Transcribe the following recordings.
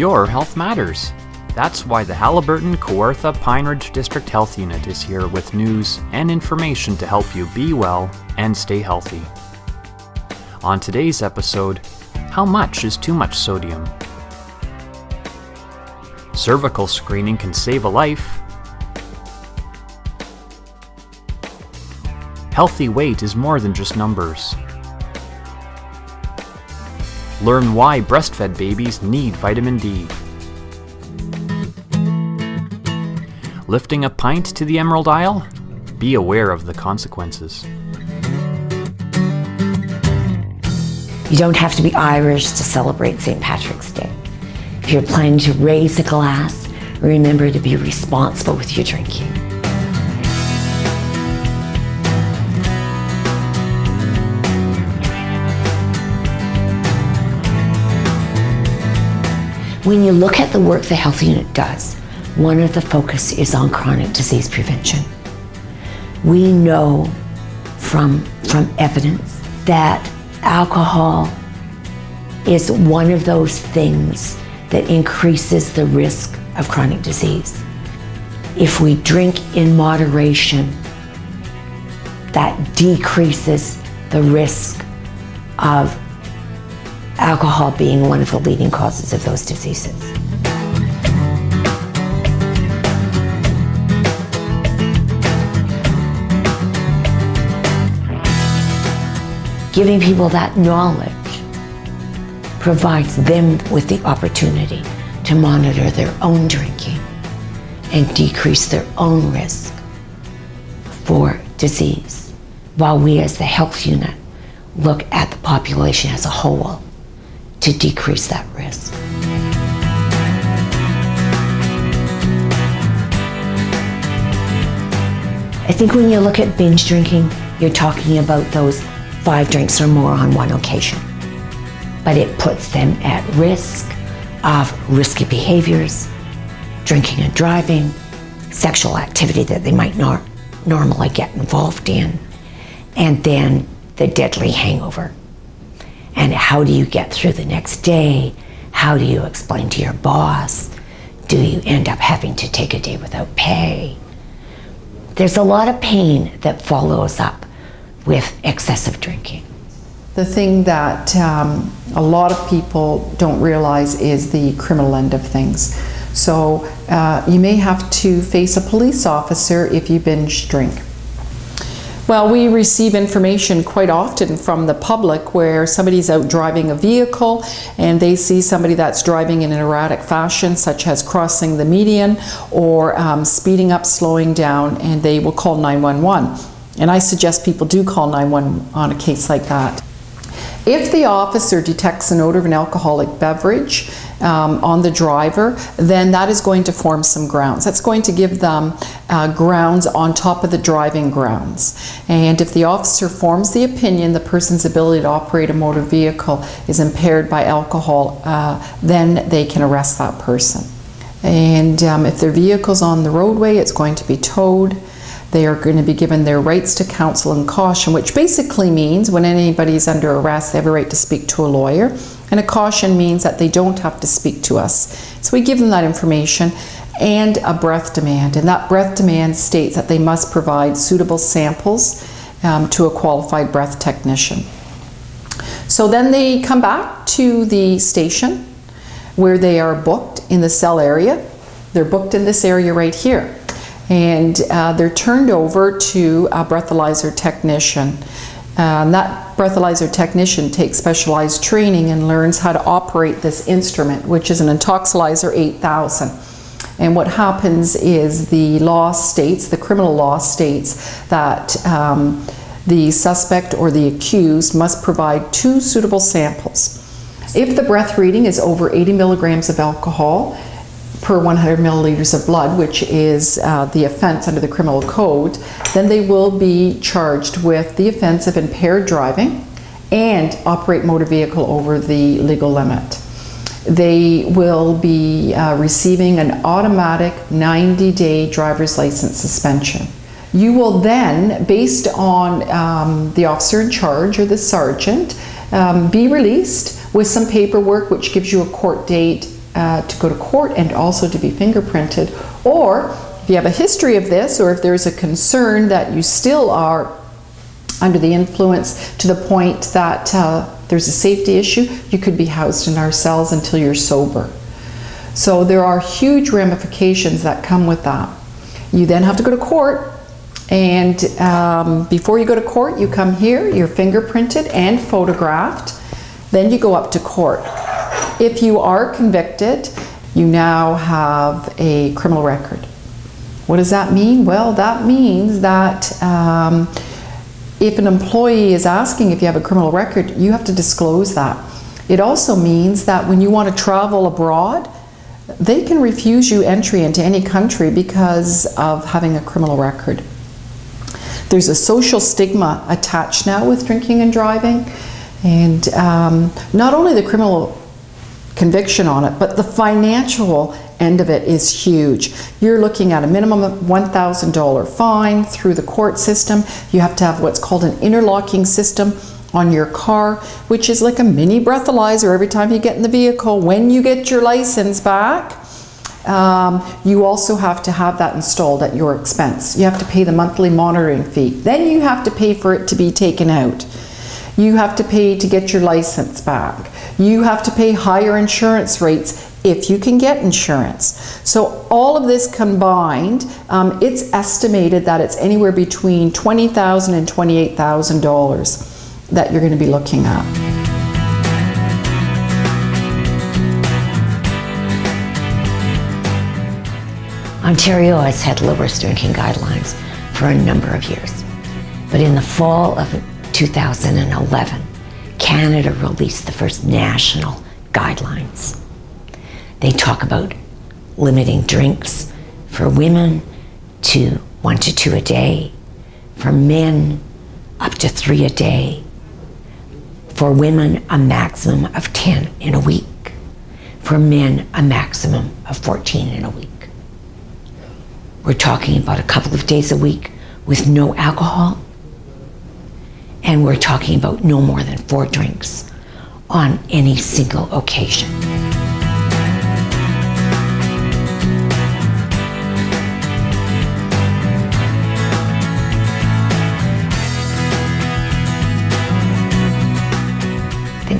Your health matters. That's why the Haliburton Kawartha Pine Ridge District Health Unit is here with news and information to help you be well and stay healthy. On today's episode, how much is too much sodium? Cervical screening can save a life. Healthy weight is more than just numbers. Learn why breastfed babies need vitamin D. Lifting a pint to the Emerald Isle? Be aware of the consequences. You don't have to be Irish to celebrate St. Patrick's Day. If you're planning to raise a glass, remember to be responsible with your drinking. When you look at the work the Health Unit does, one of the focus is on chronic disease prevention. We know from, from evidence that alcohol is one of those things that increases the risk of chronic disease. If we drink in moderation, that decreases the risk of alcohol being one of the leading causes of those diseases. Giving people that knowledge provides them with the opportunity to monitor their own drinking and decrease their own risk for disease, while we as the health unit look at the population as a whole to decrease that risk. I think when you look at binge drinking, you're talking about those five drinks or more on one occasion. But it puts them at risk of risky behaviors, drinking and driving, sexual activity that they might not normally get involved in, and then the deadly hangover. And how do you get through the next day? How do you explain to your boss? Do you end up having to take a day without pay? There's a lot of pain that follows up with excessive drinking. The thing that um, a lot of people don't realize is the criminal end of things. So uh, you may have to face a police officer if you binge drink. Well, we receive information quite often from the public where somebody's out driving a vehicle and they see somebody that's driving in an erratic fashion, such as crossing the median or um, speeding up, slowing down, and they will call 911. And I suggest people do call 911 on a case like that. If the officer detects an odor of an alcoholic beverage um, on the driver, then that is going to form some grounds. That's going to give them uh, grounds on top of the driving grounds. And if the officer forms the opinion the person's ability to operate a motor vehicle is impaired by alcohol, uh, then they can arrest that person. And um, if their vehicle's on the roadway, it's going to be towed. They are going to be given their rights to counsel and caution, which basically means when anybody is under arrest, they have a right to speak to a lawyer. And a caution means that they don't have to speak to us. So we give them that information and a breath demand. And that breath demand states that they must provide suitable samples um, to a qualified breath technician. So then they come back to the station where they are booked in the cell area. They're booked in this area right here and uh, they're turned over to a breathalyzer technician. Uh, that breathalyzer technician takes specialized training and learns how to operate this instrument, which is an Intoxilyzer 8000. And what happens is the law states, the criminal law states, that um, the suspect or the accused must provide two suitable samples. If the breath reading is over 80 milligrams of alcohol, per 100 milliliters of blood, which is uh, the offense under the criminal code, then they will be charged with the offense of impaired driving and operate motor vehicle over the legal limit. They will be uh, receiving an automatic 90 day driver's license suspension. You will then, based on um, the officer in charge or the sergeant, um, be released with some paperwork which gives you a court date uh, to go to court and also to be fingerprinted. Or if you have a history of this, or if there's a concern that you still are under the influence to the point that uh, there's a safety issue, you could be housed in our cells until you're sober. So there are huge ramifications that come with that. You then have to go to court, and um, before you go to court, you come here, you're fingerprinted and photographed. Then you go up to court. If you are convicted, you now have a criminal record. What does that mean? Well, that means that um, if an employee is asking if you have a criminal record, you have to disclose that. It also means that when you want to travel abroad, they can refuse you entry into any country because of having a criminal record. There's a social stigma attached now with drinking and driving, and um, not only the criminal conviction on it, but the financial end of it is huge. You're looking at a minimum of $1,000 fine through the court system. You have to have what's called an interlocking system on your car, which is like a mini breathalyzer every time you get in the vehicle. When you get your license back, um, you also have to have that installed at your expense. You have to pay the monthly monitoring fee. Then you have to pay for it to be taken out. You have to pay to get your license back. You have to pay higher insurance rates if you can get insurance. So all of this combined, um, it's estimated that it's anywhere between $20,000 and $28,000 that you're going to be looking at. Ontario has had low risk drinking guidelines for a number of years. But in the fall of 2011, Canada released the first national guidelines. They talk about limiting drinks for women to one to two a day, for men up to three a day, for women, a maximum of 10 in a week. For men, a maximum of 14 in a week. We're talking about a couple of days a week with no alcohol. And we're talking about no more than four drinks on any single occasion.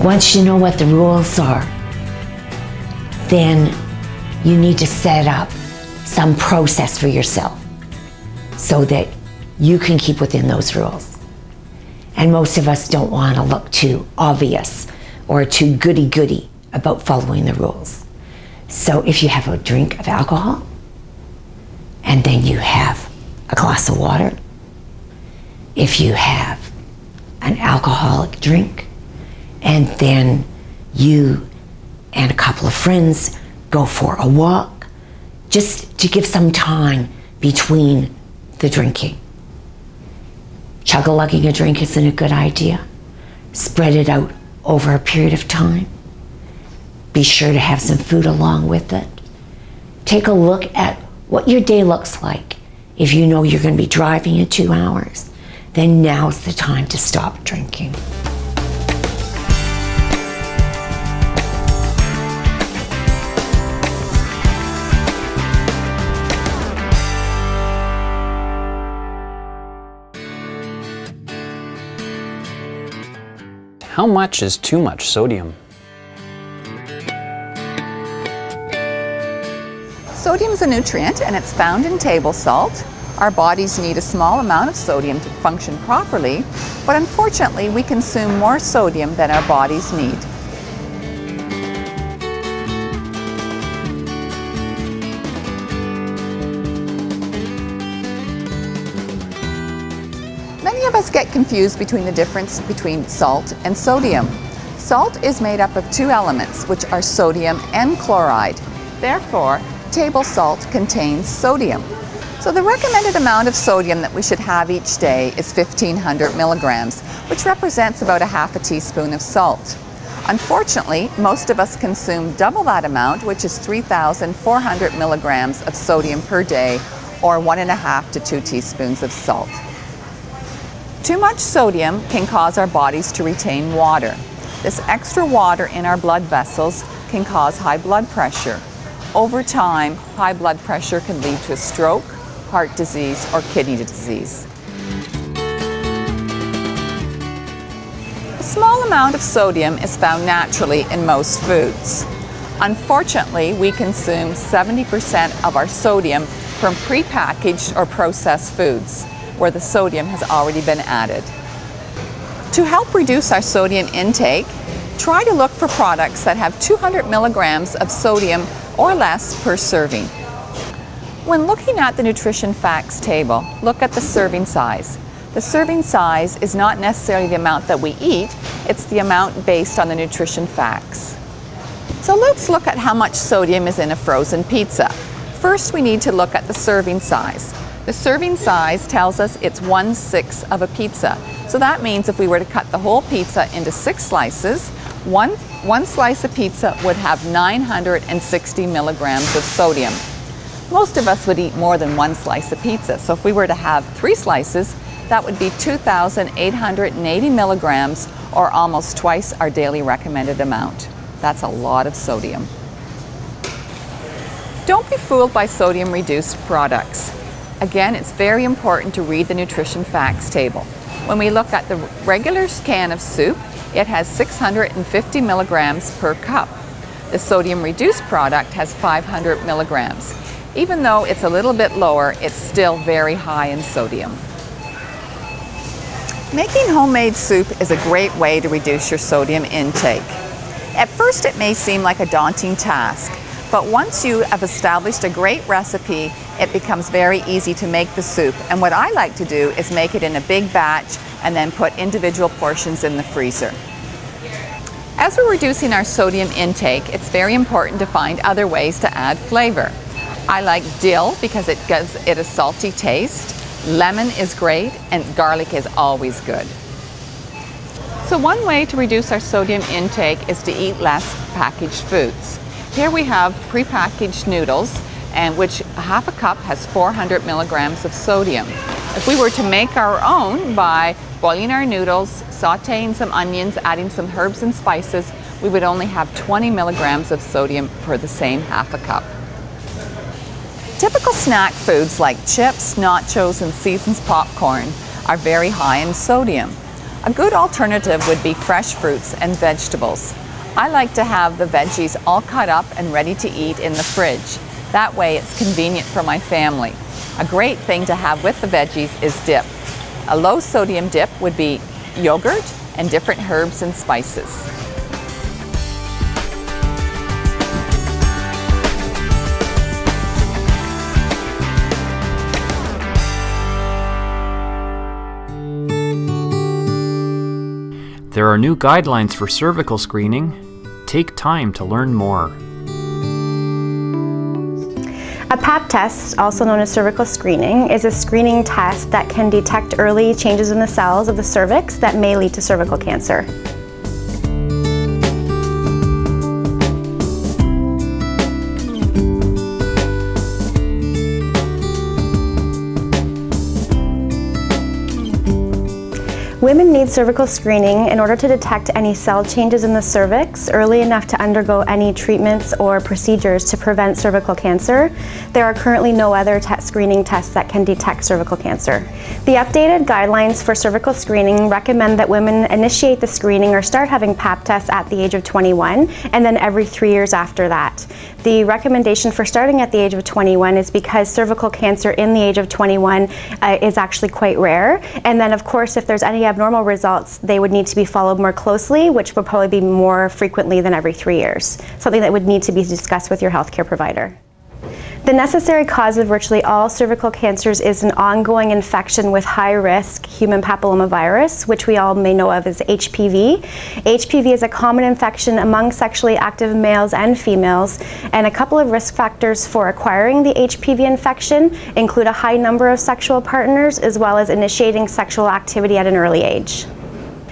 once you know what the rules are, then you need to set up some process for yourself so that you can keep within those rules. And most of us don't want to look too obvious or too goody goody about following the rules. So if you have a drink of alcohol and then you have a glass of water, if you have an alcoholic drink, and then you and a couple of friends go for a walk just to give some time between the drinking. Chug a lugging a drink isn't a good idea. Spread it out over a period of time. Be sure to have some food along with it. Take a look at what your day looks like. If you know you're going to be driving in two hours, then now's the time to stop drinking. How much is too much sodium? Sodium is a nutrient and it's found in table salt. Our bodies need a small amount of sodium to function properly, but unfortunately we consume more sodium than our bodies need. Get confused between the difference between salt and sodium. Salt is made up of two elements, which are sodium and chloride. Therefore, table salt contains sodium. So the recommended amount of sodium that we should have each day is 1500 milligrams, which represents about a half a teaspoon of salt. Unfortunately, most of us consume double that amount, which is 3,400 milligrams of sodium per day, or one and a half to two teaspoons of salt. Too much sodium can cause our bodies to retain water. This extra water in our blood vessels can cause high blood pressure. Over time, high blood pressure can lead to a stroke, heart disease, or kidney disease. A small amount of sodium is found naturally in most foods. Unfortunately, we consume 70% of our sodium from prepackaged or processed foods, where the sodium has already been added. To help reduce our sodium intake, try to look for products that have 200 milligrams of sodium or less per serving. When looking at the nutrition facts table, look at the serving size. The serving size is not necessarily the amount that we eat, it's the amount based on the nutrition facts. So let's look at how much sodium is in a frozen pizza. First, we need to look at the serving size. The serving size tells us it's one sixth of a pizza. So that means if we were to cut the whole pizza into six slices, one, one slice of pizza would have 960 milligrams of sodium. Most of us would eat more than one slice of pizza. So if we were to have three slices, that would be 2,880 milligrams or almost twice our daily recommended amount. That's a lot of sodium. Don't be fooled by sodium reduced products. Again, it's very important to read the nutrition facts table. When we look at the regular can of soup, it has 650 milligrams per cup. The sodium reduced product has 500 milligrams. Even though it's a little bit lower, it's still very high in sodium. Making homemade soup is a great way to reduce your sodium intake. At first it may seem like a daunting task, but once you have established a great recipe, it becomes very easy to make the soup. And what I like to do is make it in a big batch and then put individual portions in the freezer. As we're reducing our sodium intake, it's very important to find other ways to add flavor. I like dill because it gives it a salty taste. Lemon is great and garlic is always good. So one way to reduce our sodium intake is to eat less packaged foods. Here we have prepackaged noodles and which half a cup has 400 milligrams of sodium. If we were to make our own by boiling our noodles, sauteing some onions, adding some herbs and spices, we would only have 20 milligrams of sodium for the same half a cup. Typical snack foods like chips, nachos, and seasoned popcorn are very high in sodium. A good alternative would be fresh fruits and vegetables. I like to have the veggies all cut up and ready to eat in the fridge. That way it's convenient for my family. A great thing to have with the veggies is dip. A low sodium dip would be yogurt and different herbs and spices. There are new guidelines for cervical screening. Take time to learn more. A pap test, also known as cervical screening, is a screening test that can detect early changes in the cells of the cervix that may lead to cervical cancer. Women need cervical screening in order to detect any cell changes in the cervix early enough to undergo any treatments or procedures to prevent cervical cancer. There are currently no other te screening tests that can detect cervical cancer. The updated guidelines for cervical screening recommend that women initiate the screening or start having PAP tests at the age of 21 and then every three years after that. The recommendation for starting at the age of 21 is because cervical cancer in the age of 21 uh, is actually quite rare. And then of course if there's any abnormal results, they would need to be followed more closely, which would probably be more frequently than every three years. Something that would need to be discussed with your healthcare provider. The necessary cause of virtually all cervical cancers is an ongoing infection with high risk human papillomavirus, which we all may know of as HPV. HPV is a common infection among sexually active males and females, and a couple of risk factors for acquiring the HPV infection include a high number of sexual partners as well as initiating sexual activity at an early age.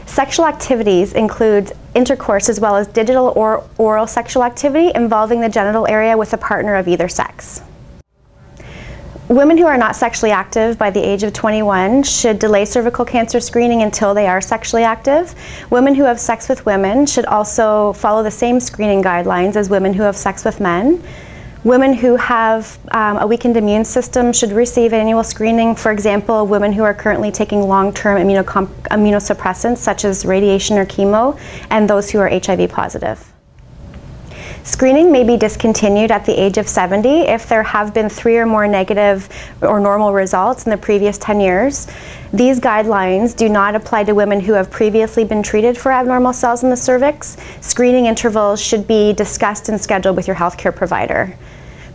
Sexual activities include intercourse as well as digital or oral sexual activity involving the genital area with a partner of either sex. Women who are not sexually active by the age of 21 should delay cervical cancer screening until they are sexually active. Women who have sex with women should also follow the same screening guidelines as women who have sex with men. Women who have um, a weakened immune system should receive annual screening. For example, women who are currently taking long-term immunosuppressants such as radiation or chemo, and those who are HIV positive. Screening may be discontinued at the age of 70 if there have been three or more negative or normal results in the previous 10 years. These guidelines do not apply to women who have previously been treated for abnormal cells in the cervix. Screening intervals should be discussed and scheduled with your healthcare provider.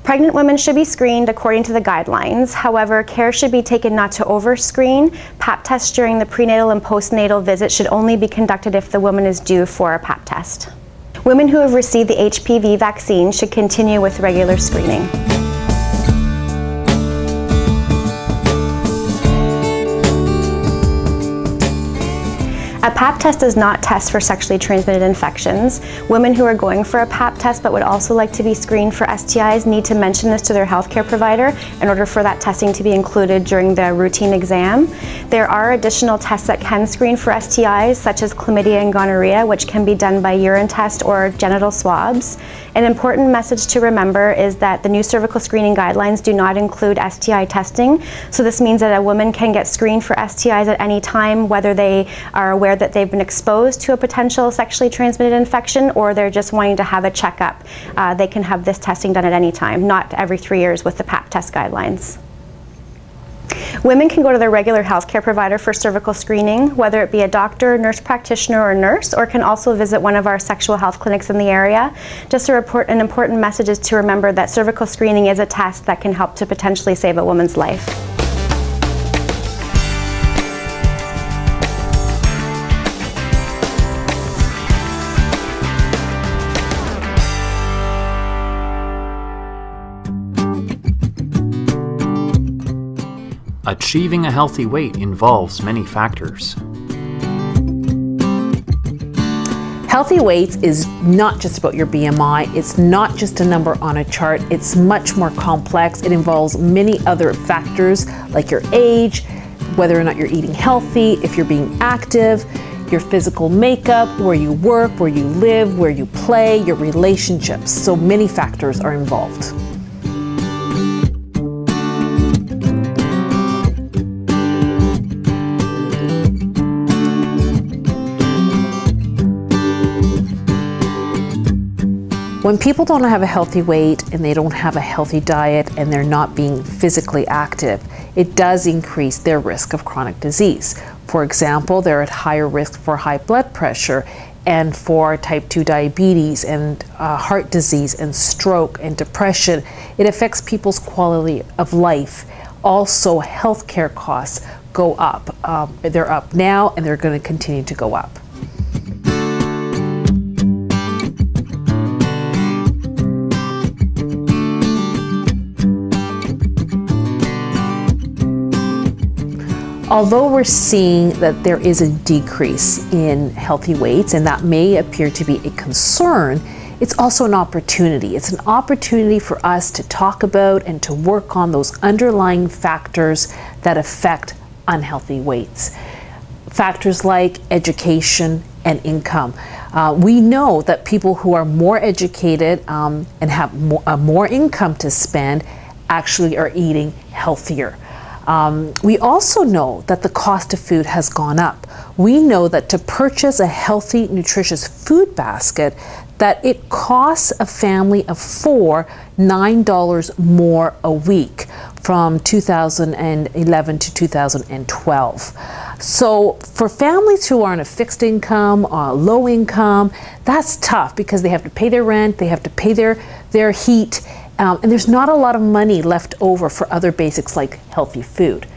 Pregnant women should be screened according to the guidelines. However, care should be taken not to overscreen. Pap tests during the prenatal and postnatal visit should only be conducted if the woman is due for a pap test. Women who have received the HPV vaccine should continue with regular screening. Test does not test for sexually transmitted infections. Women who are going for a PAP test but would also like to be screened for STIs need to mention this to their healthcare provider in order for that testing to be included during the routine exam. There are additional tests that can screen for STIs, such as chlamydia and gonorrhea, which can be done by urine test or genital swabs. An important message to remember is that the new cervical screening guidelines do not include STI testing. So this means that a woman can get screened for STIs at any time, whether they are aware that they've been exposed to a potential sexually transmitted infection or they're just wanting to have a checkup. Uh, they can have this testing done at any time, not every three years with the PAP test guidelines. Women can go to their regular healthcare provider for cervical screening, whether it be a doctor, nurse practitioner, or nurse, or can also visit one of our sexual health clinics in the area. Just a report, an important message is to remember that cervical screening is a test that can help to potentially save a woman's life. Achieving a healthy weight involves many factors. Healthy weights is not just about your BMI, it's not just a number on a chart, it's much more complex. It involves many other factors like your age, whether or not you're eating healthy, if you're being active, your physical makeup, where you work, where you live, where you play, your relationships. So many factors are involved. When people don't have a healthy weight and they don't have a healthy diet and they're not being physically active, it does increase their risk of chronic disease. For example, they're at higher risk for high blood pressure and for type 2 diabetes and uh, heart disease and stroke and depression. It affects people's quality of life. Also, healthcare costs go up. Um, they're up now and they're going to continue to go up. Although we're seeing that there is a decrease in healthy weights, and that may appear to be a concern, it's also an opportunity. It's an opportunity for us to talk about and to work on those underlying factors that affect unhealthy weights. Factors like education and income. Uh, we know that people who are more educated um, and have more, uh, more income to spend actually are eating healthier. Um, we also know that the cost of food has gone up. We know that to purchase a healthy, nutritious food basket, that it costs a family of four $9 more a week from 2011 to 2012. So for families who are on a fixed income, uh, low income, that's tough because they have to pay their rent, they have to pay their, their heat, um, and there's not a lot of money left over for other basics like healthy food.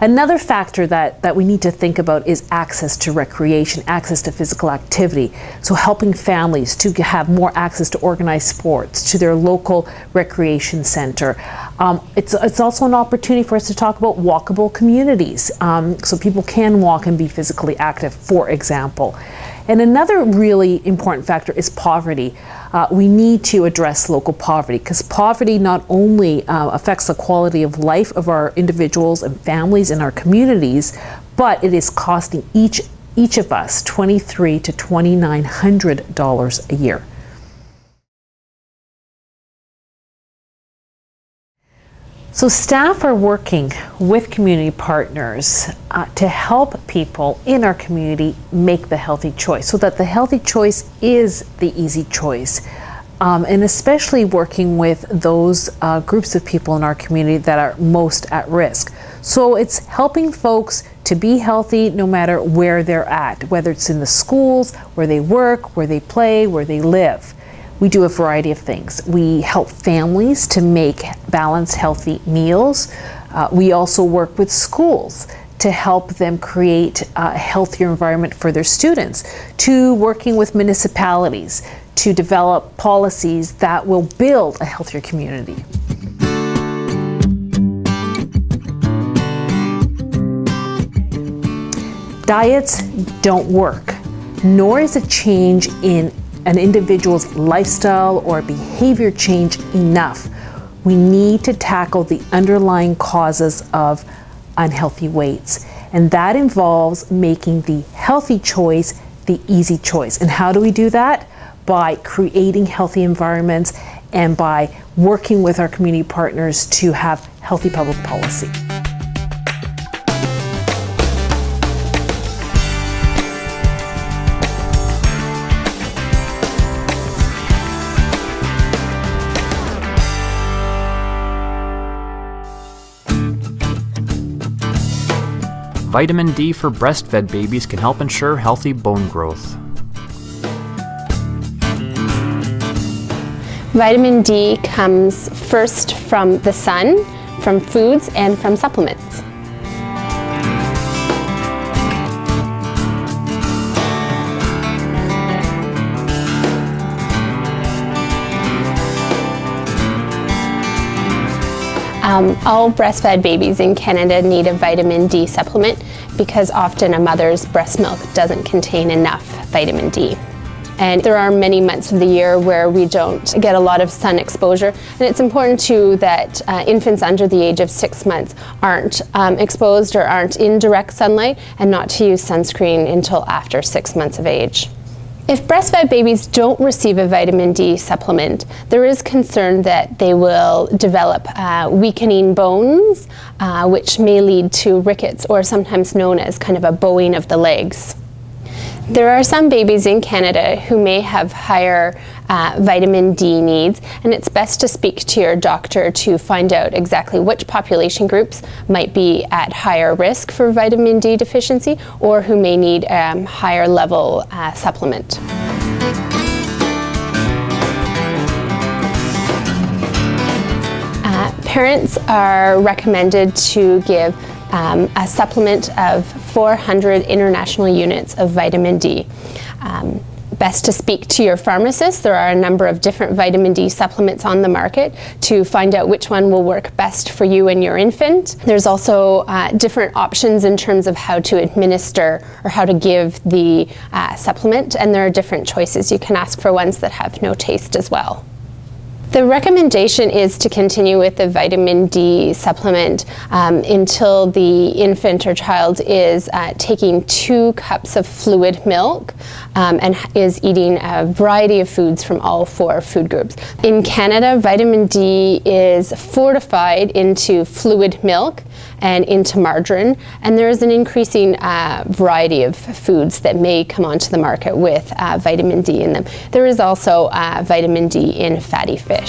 Another factor that, that we need to think about is access to recreation, access to physical activity. So, helping families to have more access to organized sports, to their local recreation center. Um, it's, it's also an opportunity for us to talk about walkable communities um, so people can walk and be physically active, for example. And another really important factor is poverty. Uh, we need to address local poverty because poverty not only uh, affects the quality of life of our individuals and families in our communities, but it is costing each each of us twenty-three to twenty-nine hundred dollars a year. So, staff are working with community partners uh, to help people in our community make the healthy choice so that the healthy choice is the easy choice. Um, and especially working with those uh, groups of people in our community that are most at risk. So, it's helping folks to be healthy no matter where they're at, whether it's in the schools, where they work, where they play, where they live we do a variety of things. We help families to make balanced, healthy meals. Uh, we also work with schools to help them create a healthier environment for their students, to working with municipalities to develop policies that will build a healthier community. Diets don't work, nor is a change in an individual's lifestyle or behavior change enough. We need to tackle the underlying causes of unhealthy weights. And that involves making the healthy choice the easy choice. And how do we do that? By creating healthy environments and by working with our community partners to have healthy public policy. Vitamin D for breastfed babies can help ensure healthy bone growth. Vitamin D comes first from the sun, from foods, and from supplements. Um, all breastfed babies in Canada need a vitamin D supplement because often a mother's breast milk doesn't contain enough vitamin D. And there are many months of the year where we don't get a lot of sun exposure. And it's important too that uh, infants under the age of six months aren't um, exposed or aren't in direct sunlight and not to use sunscreen until after six months of age. If breastfed babies don't receive a vitamin D supplement, there is concern that they will develop uh, weakening bones, uh, which may lead to rickets or sometimes known as kind of a bowing of the legs. There are some babies in Canada who may have higher uh, vitamin D needs, and it's best to speak to your doctor to find out exactly which population groups might be at higher risk for vitamin D deficiency or who may need a um, higher level uh, supplement. Uh, parents are recommended to give um, a supplement of 400 international units of vitamin D. Um, best to speak to your pharmacist. There are a number of different vitamin D supplements on the market to find out which one will work best for you and your infant. There's also uh, different options in terms of how to administer or how to give the uh, supplement, and there are different choices. You can ask for ones that have no taste as well. The recommendation is to continue with the vitamin D supplement um, until the infant or child is uh, taking two cups of fluid milk um, and is eating a variety of foods from all four food groups. In Canada, vitamin D is fortified into fluid milk and into margarine. And there is an increasing uh, variety of foods that may come onto the market with uh, vitamin D in them. There is also uh, vitamin D in fatty fish.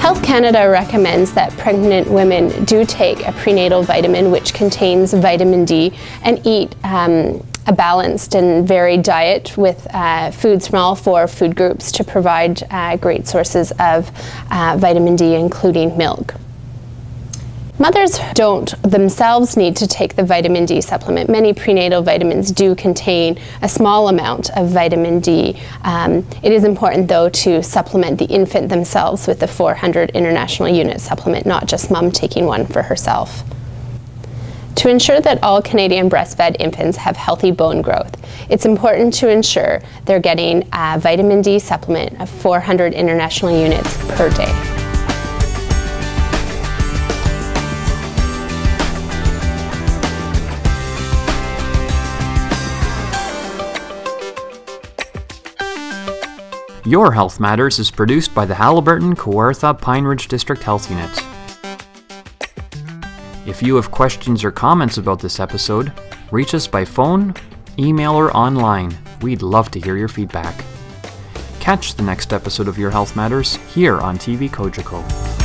Health Canada recommends that pregnant women do take a prenatal vitamin which contains vitamin D and eat um, a balanced and varied diet with uh, foods from all four food groups to provide uh, great sources of uh, vitamin D, including milk. Mothers don't themselves need to take the vitamin D supplement. Many prenatal vitamins do contain a small amount of vitamin D. Um, it is important, though, to supplement the infant themselves with the 400 international unit supplement, not just mom taking one for herself. To ensure that all Canadian breastfed infants have healthy bone growth, it's important to ensure they're getting a vitamin D supplement of 400 international units per day. Your Health Matters is produced by the Haliburton Kawartha Pine Ridge District Health Unit. If you have questions or comments about this episode, reach us by phone, email, or online. We'd love to hear your feedback. Catch the next episode of Your Health Matters here on TV Cogeco.